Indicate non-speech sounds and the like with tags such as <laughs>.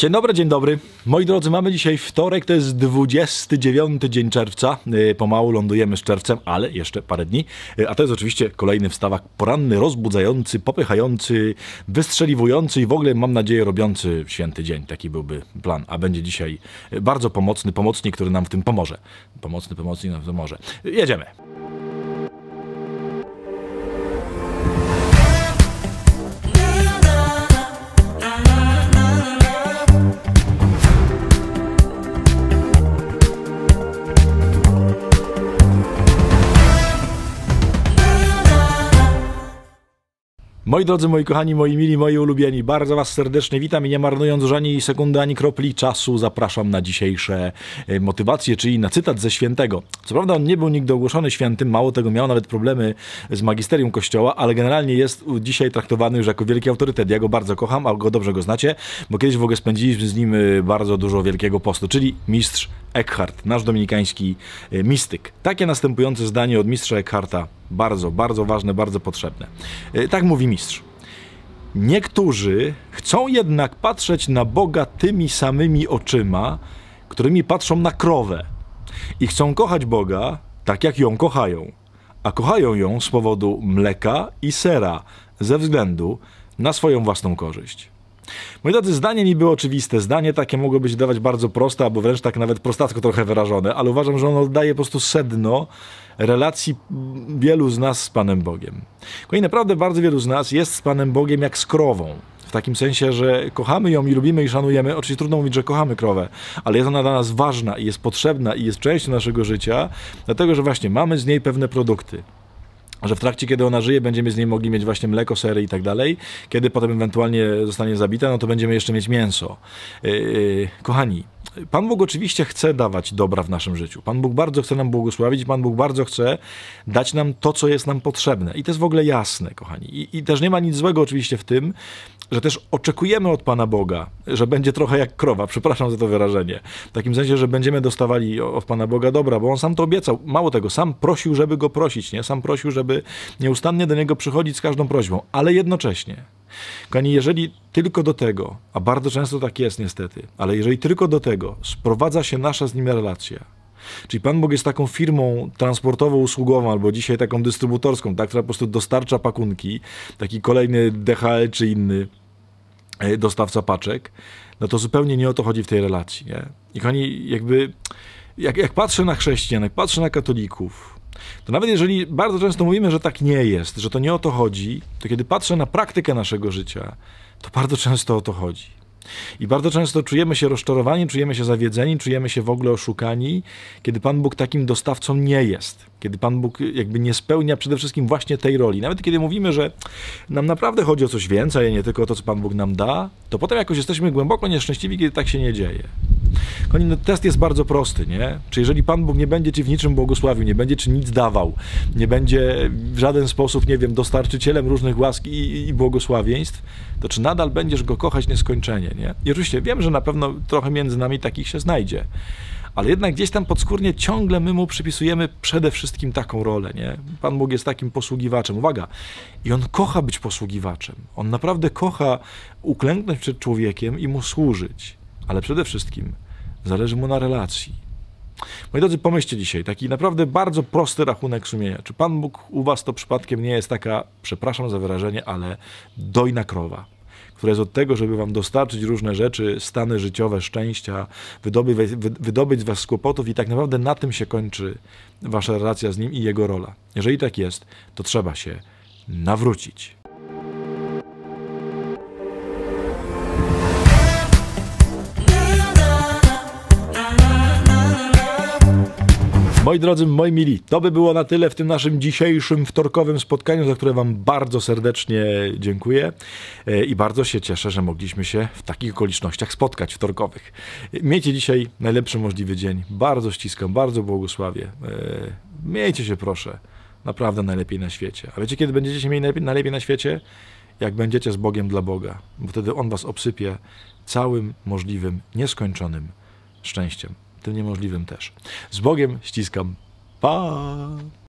Dzień dobry, dzień dobry. Moi drodzy, mamy dzisiaj wtorek, to jest 29 dzień czerwca. Yy, Pomału lądujemy z czerwcem, ale jeszcze parę dni. Yy, A to jest oczywiście kolejny wstawak poranny, rozbudzający, popychający, wystrzeliwujący i w ogóle mam nadzieję robiący święty dzień. Taki byłby plan. A będzie dzisiaj bardzo pomocny pomocnik, który nam w tym pomoże. Pomocny pomocnik nam pomoże. Jedziemy. Moi drodzy, moi kochani, moi mili, moi ulubieni, bardzo Was serdecznie witam i nie marnując ani sekundy, ani kropli czasu, zapraszam na dzisiejsze e, motywacje, czyli na cytat ze świętego. Co prawda on nie był nigdy ogłoszony świętym, mało tego, miał nawet problemy z magisterium kościoła, ale generalnie jest dzisiaj traktowany już jako wielki autorytet. Ja go bardzo kocham, a go dobrze go znacie, bo kiedyś w ogóle spędziliśmy z nim e, bardzo dużo wielkiego postu, czyli mistrz Eckhart, nasz dominikański e, mistyk. Takie następujące zdanie od mistrza Eckharta, bardzo, bardzo ważne, bardzo potrzebne. E, Tak mówi mistrz. Niektórzy chcą jednak patrzeć na Boga tymi samymi oczyma, którymi patrzą na krowę. I chcą kochać Boga tak, jak ją kochają. A kochają ją z powodu mleka i sera, ze względu na swoją własną korzyść. Moi drodzy, zdanie niby oczywiste, zdanie takie mogło być dawać bardzo proste, albo wręcz tak nawet prostacko trochę wyrażone, ale uważam, że ono oddaje po prostu sedno relacji wielu z nas z Panem Bogiem. I naprawdę bardzo wielu z nas jest z Panem Bogiem jak z krową. W takim sensie, że kochamy ją i lubimy i szanujemy. Oczywiście trudno mówić, że kochamy krowę, ale jest ona dla nas ważna i jest potrzebna i jest częścią naszego życia, dlatego że właśnie mamy z niej pewne produkty że w trakcie, kiedy ona żyje, będziemy z niej mogli mieć właśnie mleko, sery i tak dalej. Kiedy potem ewentualnie zostanie zabita, no to będziemy jeszcze mieć mięso. Yy, kochani, Pan Bóg oczywiście chce dawać dobra w naszym życiu. Pan Bóg bardzo chce nam błogosławić, Pan Bóg bardzo chce dać nam to, co jest nam potrzebne. I to jest w ogóle jasne, kochani. I, i też nie ma nic złego oczywiście w tym, że też oczekujemy od Pana Boga, że będzie trochę jak krowa, <laughs> przepraszam za to wyrażenie. W takim sensie, że będziemy dostawali od Pana Boga dobra, bo On sam to obiecał. Mało tego, sam prosił, żeby Go prosić, nie? Sam prosił, żeby nieustannie do Niego przychodzić z każdą prośbą, ale jednocześnie Kochani, jeżeli tylko do tego, a bardzo często tak jest niestety, ale jeżeli tylko do tego sprowadza się nasza z nim relacja, czyli Pan Bóg jest taką firmą transportową, usługową, albo dzisiaj taką dystrybutorską, tak, która po prostu dostarcza pakunki, taki kolejny DHL czy inny e, dostawca paczek, no to zupełnie nie o to chodzi w tej relacji. Nie? I kochani, jakby, jak, jak patrzę na chrześcijan, jak patrzę na katolików, to nawet jeżeli bardzo często mówimy, że tak nie jest, że to nie o to chodzi, to kiedy patrzę na praktykę naszego życia, to bardzo często o to chodzi. I bardzo często czujemy się rozczarowani, czujemy się zawiedzeni, czujemy się w ogóle oszukani, kiedy Pan Bóg takim dostawcą nie jest. Kiedy Pan Bóg jakby nie spełnia przede wszystkim właśnie tej roli. Nawet kiedy mówimy, że nam naprawdę chodzi o coś więcej, a nie tylko o to, co Pan Bóg nam da, to potem jakoś jesteśmy głęboko nieszczęśliwi, kiedy tak się nie dzieje. Kochani, no, test jest bardzo prosty, nie? Czy jeżeli Pan Bóg nie będzie Ci w niczym błogosławił, nie będzie Ci nic dawał, nie będzie w żaden sposób, nie wiem, dostarczycielem różnych łask i, i błogosławieństw, to czy nadal będziesz Go kochać nieskończenie, nie? I oczywiście wiem, że na pewno trochę między nami takich się znajdzie, ale jednak gdzieś tam podskórnie ciągle my Mu przypisujemy przede wszystkim taką rolę, nie? Pan Bóg jest takim posługiwaczem. Uwaga! I On kocha być posługiwaczem. On naprawdę kocha uklęknąć przed człowiekiem i Mu służyć. Ale przede wszystkim zależy Mu na relacji. Moi drodzy, pomyślcie dzisiaj, taki naprawdę bardzo prosty rachunek sumienia. Czy Pan Bóg u Was to przypadkiem nie jest taka, przepraszam za wyrażenie, ale dojna krowa, która jest od tego, żeby Wam dostarczyć różne rzeczy, stany życiowe, szczęścia, wydobyć, wy- wydobyć Was z kłopotów i tak naprawdę na tym się kończy Wasza relacja z Nim i Jego rola. Jeżeli tak jest, to trzeba się nawrócić. Moi drodzy, moi mili, to by było na tyle w tym naszym dzisiejszym wtorkowym spotkaniu, za które Wam bardzo serdecznie dziękuję E, i bardzo się cieszę, że mogliśmy się w takich okolicznościach spotkać wtorkowych. Miejcie dzisiaj najlepszy możliwy dzień. Bardzo ściskam, bardzo błogosławię. E, Miejcie się proszę, naprawdę najlepiej na świecie. A wiecie, kiedy będziecie się mieli najlepiej, najlepiej na świecie? Jak będziecie z Bogiem dla Boga, bo wtedy On Was obsypie całym możliwym, nieskończonym szczęściem tym niemożliwym też. Z Bogiem ściskam. Pa!